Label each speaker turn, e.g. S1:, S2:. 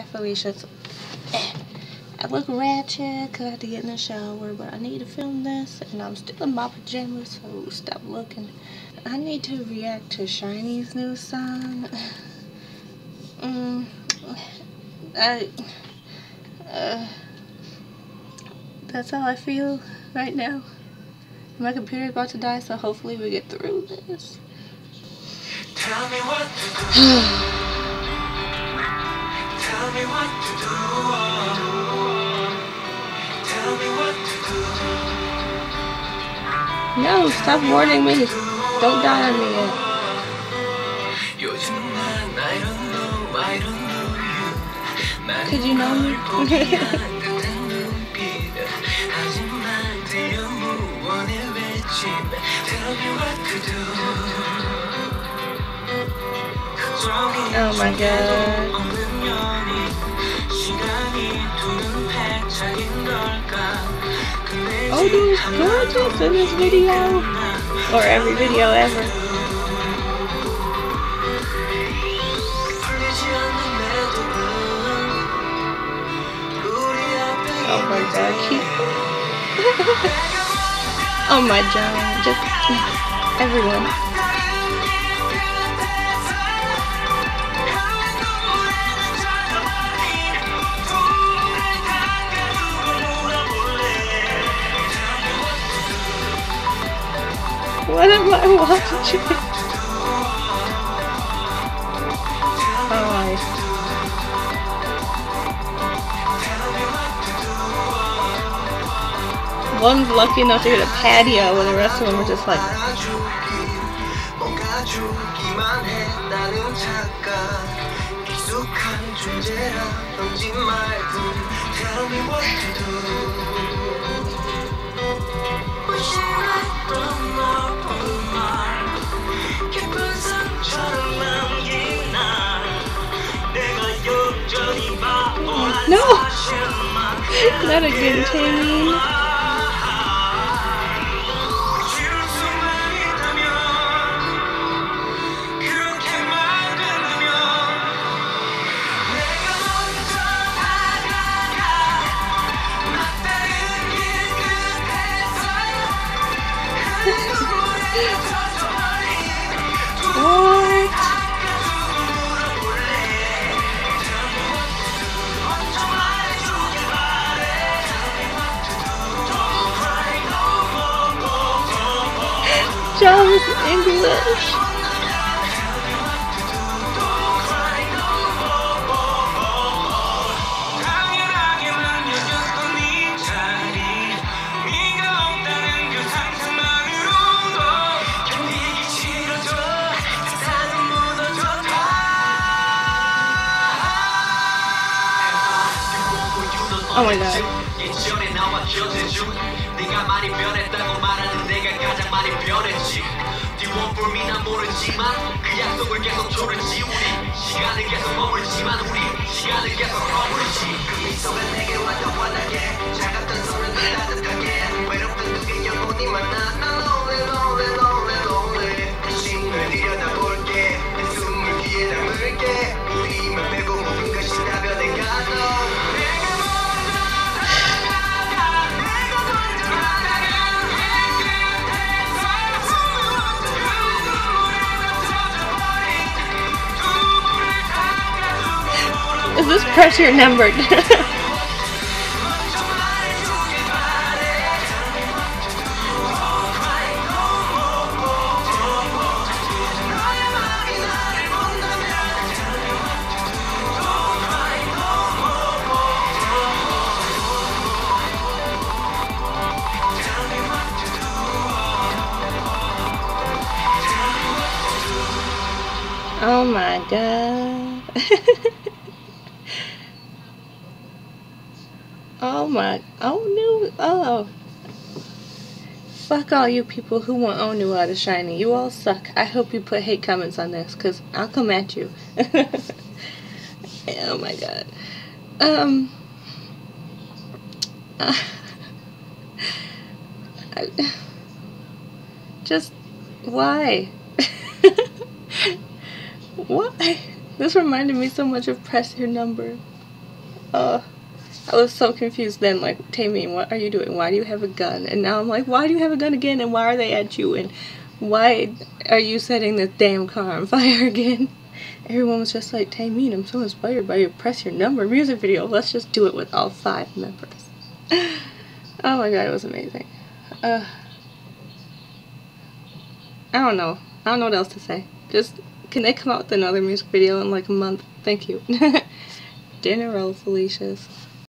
S1: Hi, Felicia. So, eh, I look ratchet because I had to get in the shower, but I need to film this, and I'm still in my pajamas, so stop looking. I need to react to SHINee's new song. Mm, I, uh, that's how I feel right now. My computer is about to die, so hopefully we get through this. No, stop warning me. Don't die on me yet. Could you know me? Oh my god. Oh, dude's gorgeous in this video. Or every video ever. Oh my god, oh my god, just everyone. What am I watching? Oh. One's lucky enough to get a patio when the rest of them are just like No! Not again, Taemin. John's English. Oh my god. 네가 많이 변했다고 말하는 내가 가장 많이 변했지. 뒤원불미 난 모르지만 그 약속을 계속 조르지. 우리 시간을 계속 머물지만 우리 시간을 계속 허물지. 그 미소가 내 This Press Your Number? Oh my god. Oh my, Onew, oh. Fuck all you people who want Onew out of SHINee. You all suck. I hope you put hate comments on this, because I'll come at you. oh my god. Um. Uh, I, just, why? why? This reminded me so much of Press Your Number.
S2: Uh, I was so confused then, like, Taemin, what are you doing? Why do you have a gun? And now I'm like, why do you have a gun again? And why are they at you? And why are you setting this damn car on fire again? Everyone was just like, Taemin, I'm so inspired by your Press Your Number music video. Let's just do it with all five members. oh my god, it was amazing. Uh, I don't know. I don't know what else to say. Just, can they come out with another music video in like a month? Thank you. Dinner roll, Felicia's.